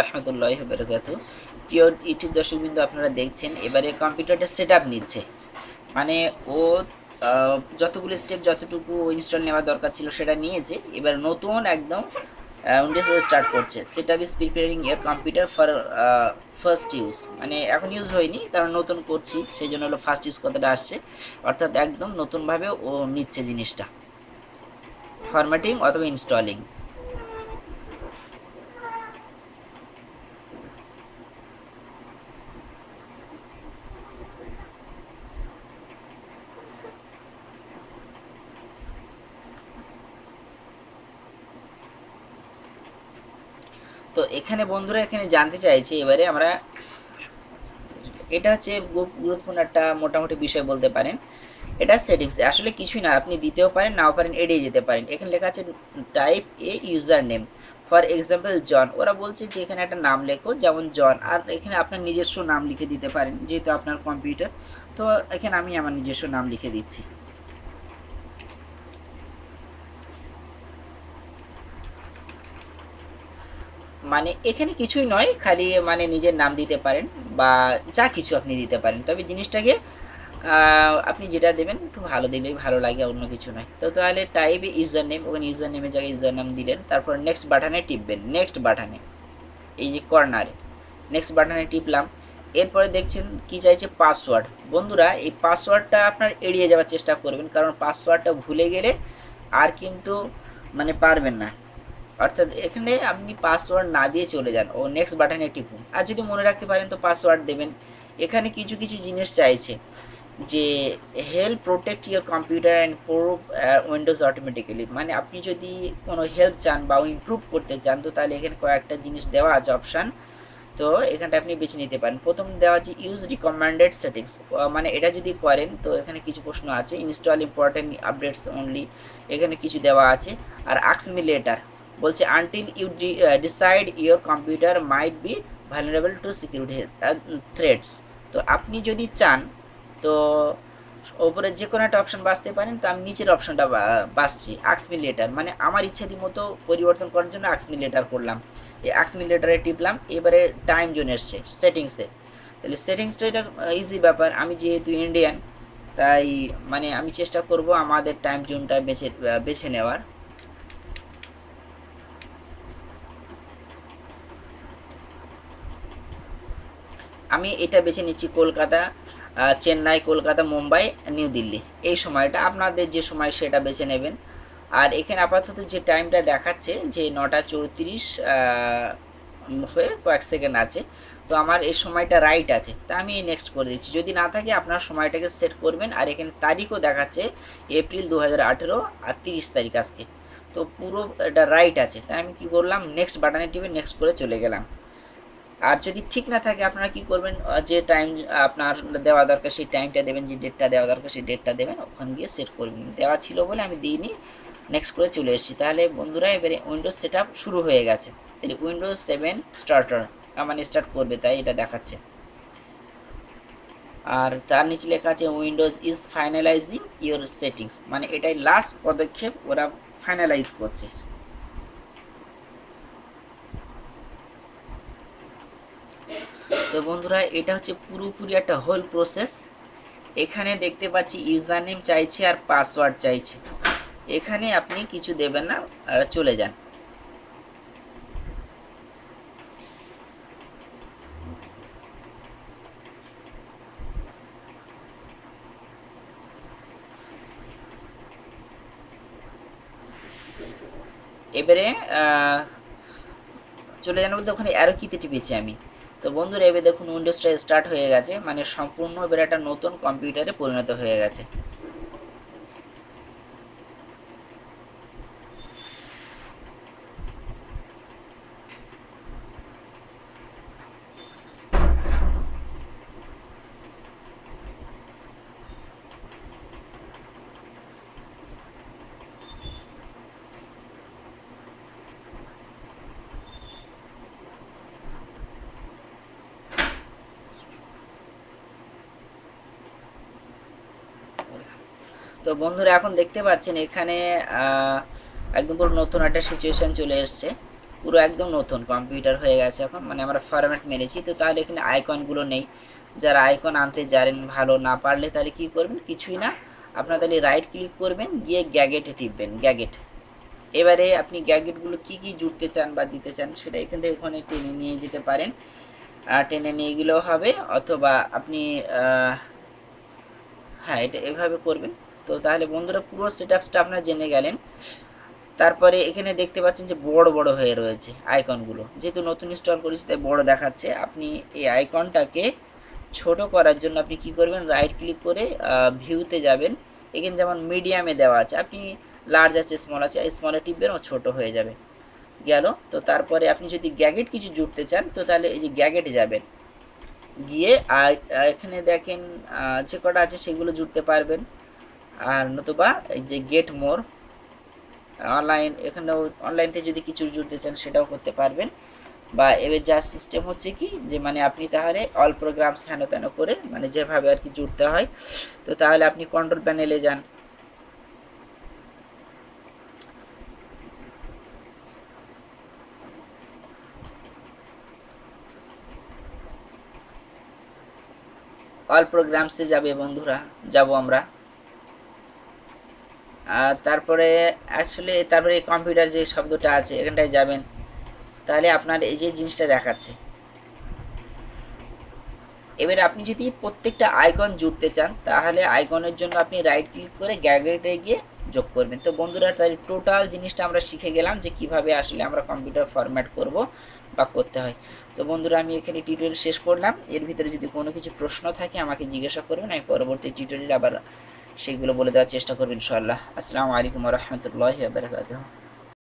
রহমতুল্লাহ বরকাত প্রিয় ইউটিউব দর্শকবৃন্দ, আপনারা দেখছেন, এবারে কম্পিউটারটা সেট নিচ্ছে। মানে ও যতগুলো স্টেপ যতটুকু ইনস্টল নেওয়া দরকার ছিল সেটা নিয়েছে। এবার নতুন একদম উইন্ডোজ স্টার্ট করছে। Set up is preparing your computer for first use মানে এখন ইউজ হয়নি, কারণ নতুন করছি সেই জন্য হলো ফার্স্ট ইউজ কথাটা আসছে। অর্থাৎ একদম নতুনভাবে ও নিচ্ছে জিনিসটা। ফরম্যাটিং অথবা ইনস্টলিং তো এখানে বন্ধুরা, এখানে জানতে চাইছি এবারে আমরা এটা হচ্ছে গুরুত্বপূর্ণ একটা মোটামুটি বিষয় বলতে পারেন। এটা সেটিংস আসলে কিছুই না, আপনি দিতেও পারেন, নাও পারেন, এড়িয়ে যেতে পারেন। এখানে লেখা আছে type a user name for example John ওরা বলছে যে এখানে একটা নাম লেখো, যেমন জন আর এখানে আপনার নিজস্ব নাম লিখে দিতে পারেন, যেহেতু আপনার কম্পিউটার তো এখানে আমি আমার নিজস্ব নাম লিখে দিচ্ছি। মানে এখানে কিছুই নয়, খালি মানে নিজের নাম দিতে পারেন বা যা কিছু আপনি দিতে পারেন। তবে জিনিসটাকে আপনি যেটা দেবেন একটু ভালো দিলেই ভালো লাগে, অন্য কিছু নয়। তো তাহলে টাইপে ইউজার নেম ওখানে ইউজার নেমের জায়গায় ইউজার নাম দিলেন, তারপর নেক্সট বাটনে টিপবেন। নেক্সট বাটনে এই যে কর্নারে নেক্সট বাটনে টিপলাম। এরপরে দেখছেন কি চাইছে পাসওয়ার্ড বন্ধুরা, এই পাসওয়ার্ডটা আপনার এড়িয়ে যাওয়ার চেষ্টা করবেন, কারণ পাসওয়ার্ডটা ভুলে গেলে আর কিন্তু মানে পারবেন না। অর্থাৎ এখানে আপনি পাসওয়ার্ড না দিয়ে চলে যান। ও নেক্সট বাটনে টিপুন। আর যদি মনে রাখতে পারেন তো পাসওয়ার্ড দেবেন। এখানে কিছু কিছু জিনিস চাইছে যে help protect your computer and prove Windows automatically মানে আপনি যদি কোনো হেল্প চান বা ইমপ্রুভ করতে চান তো তাহলে এখানে কয়েকটা জিনিস দেওয়া আছে অপশান তো এখানটা আপনি বেছে নিতে পারেন। প্রথম দেওয়া আছে ইউজ রিকমেন্ডেড সেটিংস মানে এটা যদি করেন তো এখানে কিছু প্রশ্ন আছে। ইনস্টল ইম্পর্টেন্ট আপডেটস অনলি এখানে কিছু দেওয়া আছে। আর আক্স মি লেটার বলছে until you decide your computer might be vulnerable to security threats তো আপনি যদি চান, তো ওপরে যে কোনো একটা অপশন বাঁচতে পারেন, তো আমি নিচের অপশনটা বাঁচছি আক্সমি লেটার মানে আমার ইচ্ছাদি মতো পরিবর্তন করার জন্য আক্সমি লেটার করলাম। এই আক্সমি লেটারে টিপলাম, এবারে টাইম জোন এসছে সেটিংসে তাহলে সেটিংসটা এটা ইজি ব্যাপার। আমি যেহেতু ইন্ডিয়ান তাই মানে আমি চেষ্টা করব আমাদের টাইম জোনটা বেছে বেছে নেওয়ার। আমি এটা বেছে নিচ্ছি কলকাতা চেন্নাই, কলকাতা, মুম্বাই, নিউ দিল্লি। এই সময়টা, আপনাদের যে সময় সেটা বেছে নেবেন। আর এখানে আপাতত যে টাইমটা দেখাচ্ছে, যে নটা চৌত্রিশ হয়ে কয়েক সেকেন্ড আছে, তো আমার এই সময়টা রাইট আছে। তা আমি নেক্সট করে দিচ্ছি। যদি না থাকে, আপনার সময়টাকে সেট করবেন। আর এখানে তারিখও দেখাচ্ছে, এপ্রিল দু হাজার আঠেরো আর তিরিশ তারিখ আজকে। তো পুরো এটা রাইট আছে। তাই আমি কি করলাম? নেক্সট বাটনে টিপে নেক্সট করে চলে গেলাম। আর যদি ঠিক না থাকে আপনারা কি করবেন? যে টাইম আপনার দেওয়া দরকার সেই টাইমটা দেবেন, যে ডেটটা দেওয়া দরকার সেই ডেটটা দেবেন, ওখান গিয়ে সেট করবেন দেওয়া ছিল বলে আমি দিইনি নেক্সট করে চলে এসেছি। তাহলে বন্ধুরা, এবারে উইন্ডোজ সেট শুরু হয়ে গেছে। তাহলে উইন্ডোজ সেভেন স্টার্টার মানে স্টার্ট করবে, তাই এটা দেখাচ্ছে। আর তার নিচে লেখা আছে Windows is finalising your settings মানে এটাই লাস্ট পদক্ষেপ ওরা ফাইনালাইজ করছে। তো বন্ধুরা, এটা হচ্ছে পুরোপুরি একটা হোল প্রসেস এখানে দেখতে পাচ্ছি ইউজার নেম চাইছে আর পাসওয়ার্ড চাইছে। এখানে আপনি কিছু দেবেন না, আর চলে যান। এবারে চলে যান বলতে ওখানে অ্যারো কিতে টিপেছি আমি? তো বন্ধুরা, এবার দেখুন উইন্ডোজটা স্টার্ট হয়ে গেছে। মানে সম্পূর্ণভাবে একটা নতুন কম্পিউটারে পরিণত হয়ে গেছে। তো বন্ধুরা, এখন দেখতে পাচ্ছেন এখানে একদম পুরো নতুন একটা সিচুয়েশন চলে এসছে। পুরো একদম নতুন কম্পিউটার হয়ে গেছে এখন। মানে আমরা ফরম্যাট মেরেছি তো তাহলে এখানে আইকনগুলো নেই। যারা আইকন আনতে জানেন ভালো, না পারলে তাহলে কি করবেন? কিছুই না। আপনার তাহলে রাইট ক্লিক করবেন, গিয়ে গ্যাগেটে টিপবেন গ্যাগেট এবারে আপনি গ্যাগেটগুলো কি কি জুড়তে চান বা দিতে চান, সেটা এখান থেকে ওখানে টেনে নিয়ে যেতে পারেন। টেনে নিয়ে গেলেও হবে, অথবা আপনি হ্যাঁ এটা এভাবে করবেন। তো তাহলে বন্ধুরা পুরো সেট আপসটা আপনারা জেনে গেলেন। তারপরে এখানে দেখতে পাচ্ছেন যে বড় বড় হয়ে রয়েছে আইকনগুলো যেহেতু নতুন ইনস্টল করেছি, তাই বড় দেখাচ্ছে। আপনি এই আইকনটাকে ছোট করার জন্য আপনি কি করবেন? রাইট ক্লিক করে ভিউতে যাবেন। এখানে যেমন মিডিয়ামে দেওয়া আছে, আপনি লার্জ আছে স্মল আছে স্মলে টিপবেন, ও ছোট হয়ে যাবে। গেল, তো তারপরে আপনি যদি গ্যাগেট কিছু জুড়তে চান, তো তাহলে এই যে গ্যাগেটে যাবেন। গিয়ে এখানে দেখেন যে কটা আছে সেগুলো জুড়তে পারবেন। আর নতুবা এই যে গেট মোর অনলাইন এখানেও অনলাইন থেকে যদি কিছু জুড়তে চান সেটাও করতে পারবেন। বা এবার যা সিস্টেম হচ্ছে কি, যে মানে আপনি তাহলে অল প্রোগ্রাম হেন তেন করে মানে যেভাবে আর কি জুড়তে হয়, তো তাহলে আপনি কন্ট্রোল প্যানেলে যান। অল প্রোগ্রামসে যাবে বন্ধুরা, যাব আমরা। তারপরে আসলে তারপরে কম্পিউটার যে শব্দটা আছে, এখানটায় যাবেন। তাহলে আপনার এই যে জিনিসটা দেখাচ্ছে। এবার আপনি যদি প্রত্যেকটা আইকন জুড়তে চান, তাহলে আইকনের জন্য আপনি রাইট ক্লিক করে গ্যাগেটে গিয়ে যোগ করবেন। তো বন্ধুরা, তাহলে টোটাল জিনিসটা আমরা শিখে গেলাম যে কীভাবে আসলে আমরা কম্পিউটার ফরম্যাট করব বা করতে হয়। তো বন্ধুরা, আমি এখানে টিউটোরিয়াল শেষ করলাম। এর ভিতরে যদি কোনো কিছু প্রশ্ন থাকে, আমাকে জিজ্ঞাসা করবেন, আমি পরবর্তী টিউটোরিয়াল আবার সেগুলো বলে দেওয়ার চেষ্টা করবেন ইনশাআল্লাহ। আসসালামু আলাইকুম রহমতুল্লাহ বারকাতুহ।